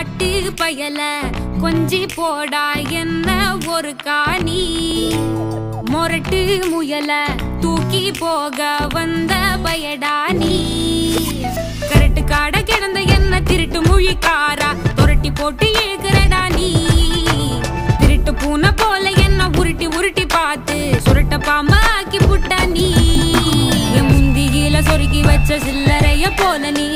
காட்டு பயல கொஞ்சி போடா என்ன ஒரு காணி. மொரட்டு முயல தூக்கி போக வந்த பயடா நீ. கரட்டு காட கிடந்த என்ன திருட்டு முழிக்காரா துரட்டி போட்டு இழுக்கிறடா நீ. திருட்டு பூனை போல என்ன உருட்டி உருட்டி பார்த்து சுருட்ட பாம்பா ஆக்கி புட்டா நீ. முந்தியில சொருகி வச்ச சில்லறைய போல நீ.